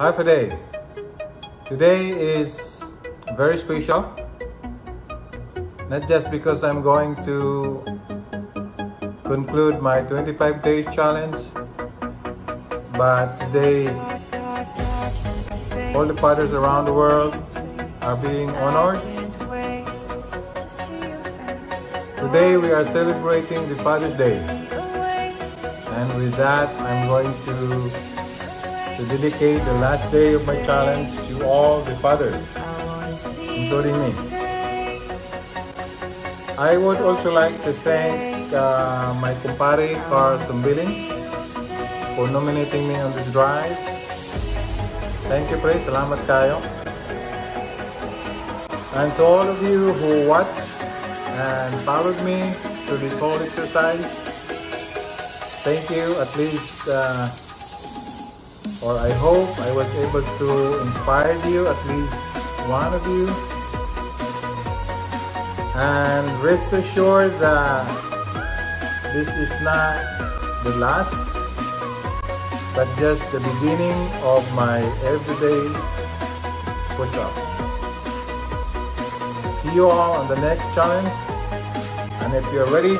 Half a day. Today is very special. Not just because I'm going to conclude my 25 days challenge, but today all the fathers around the world are being honored. Today we are celebrating the Father's Day. And with that, I'm going to, to dedicate the last day of my challenge to all the fathers, including me. I would also like to thank uh, my kumpare Karl Sumbeling for nominating me on this drive. Thank you, Pre. Salamat kayo. And to all of you who watched and followed me through this whole exercise, thank you. At least, uh, or I hope I was able to inspire you, at least one of you. And rest assured that this is not the last, but just the beginning of my everyday push-up. See you all on the next challenge. And if you're ready,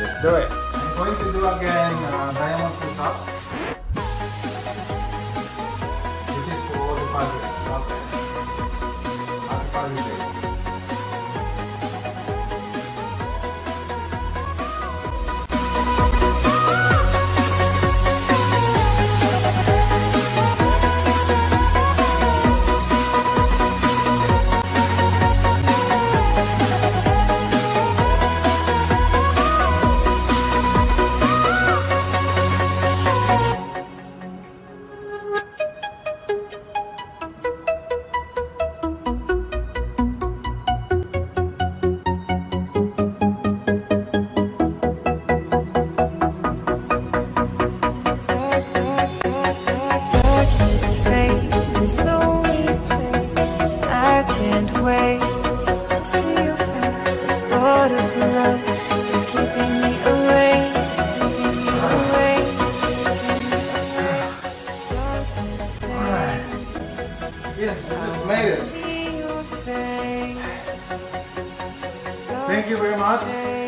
let's do it. I'm going to do again uh, diamond push-up. For all the fathers. This of love is keeping me awake, keeping me awake, keeping me awake. Yes, I just made it. see your face. Thank you very much.